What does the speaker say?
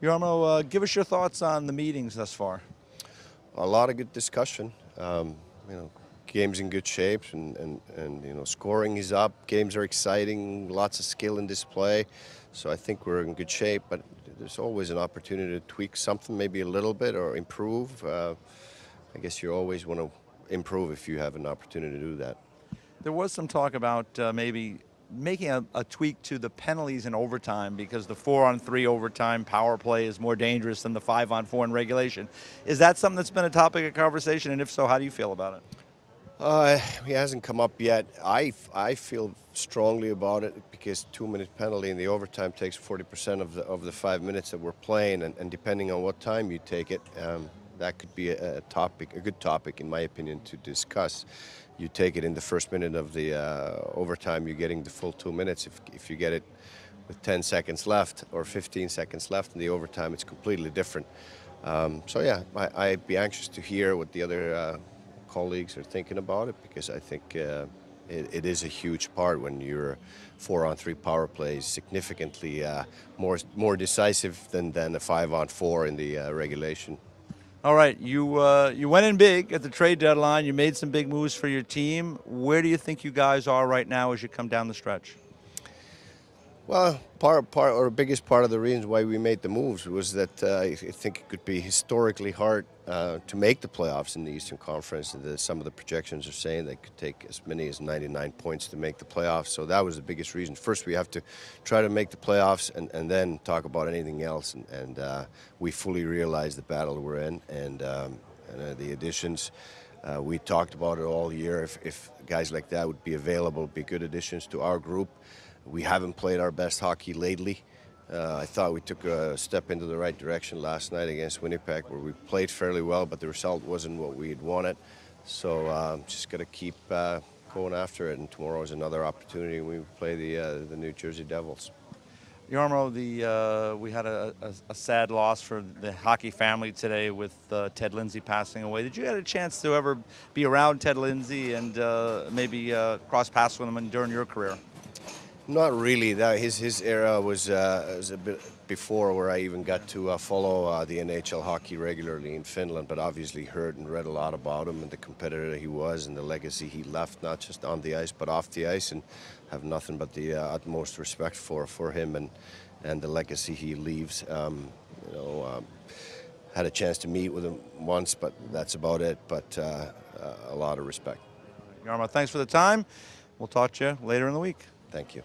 Jarmo, uh, give us your thoughts on the meetings thus far. A lot of good discussion. Um, you know, games in good shape, and, and, and you know, scoring is up. Games are exciting. Lots of skill in display. So I think we're in good shape. But there's always an opportunity to tweak something, maybe a little bit, or improve. Uh, I guess you always want to improve if you have an opportunity to do that. There was some talk about uh, maybe making a, a, tweak to the penalties in overtime because the four on three overtime power play is more dangerous than the five on four in regulation. Is that something that's been a topic of conversation? And if so, how do you feel about it? Uh, it hasn't come up yet. I, I feel strongly about it because two minute penalty in the overtime takes 40% of the, of the five minutes that we're playing, and, and depending on what time you take it, um, that could be a, topic, a good topic, in my opinion, to discuss. You take it in the first minute of the uh, overtime, you're getting the full two minutes. If, if you get it with 10 seconds left or 15 seconds left in the overtime, it's completely different. Um, so yeah, I, would be anxious to hear what the other uh, colleagues are thinking about it because I think uh, it, it is a huge part when your four on three power play is significantly uh, more more decisive than, than a five on four in the uh, regulation. All right, you uh, you went in big at the trade deadline. You made some big moves for your team. Where do you think you guys are right now as you come down the stretch? Well, part, part, or biggest part of the reasons why we made the moves was that uh, I think it could be historically hard uh, to make the playoffs in the Eastern Conference. The, some of the projections are saying they could take as many as 99 points to make the playoffs. So that was the biggest reason. First, we have to try to make the playoffs and, and then talk about anything else. And, and uh, we fully realize the battle we're in and, um, and uh, the additions. Uh, we talked about it all year. If, if guys like that would be available, be good additions to our group. We haven't played our best hockey lately. Uh, I thought we took a step into the right direction last night against Winnipeg, where we played fairly well, but the result wasn't what we had wanted. So uh, just got to keep going after it. And tomorrow is another opportunity. We play the uh, the New Jersey Devils. Jarmo, the uh, we had a, a, a, sad loss for the hockey family today with uh, Ted Lindsay passing away. Did you get a chance to ever be around Ted Lindsay and maybe cross paths with him during your career? Not really. That his his era was uh, was a bit before where I even got to uh, follow uh, the NHL hockey regularly in Finland. But obviously heard and read a lot about him and the competitor he was and the legacy he left, not just on the ice but off the ice, and have nothing but the uh, utmost respect for for him and and the legacy he leaves. Um, you know. Um, had a chance to meet with him once, but that's about it. But uh, uh, a lot of respect. Jarmo, thanks for the time. We'll talk to you later in the week. Thank you.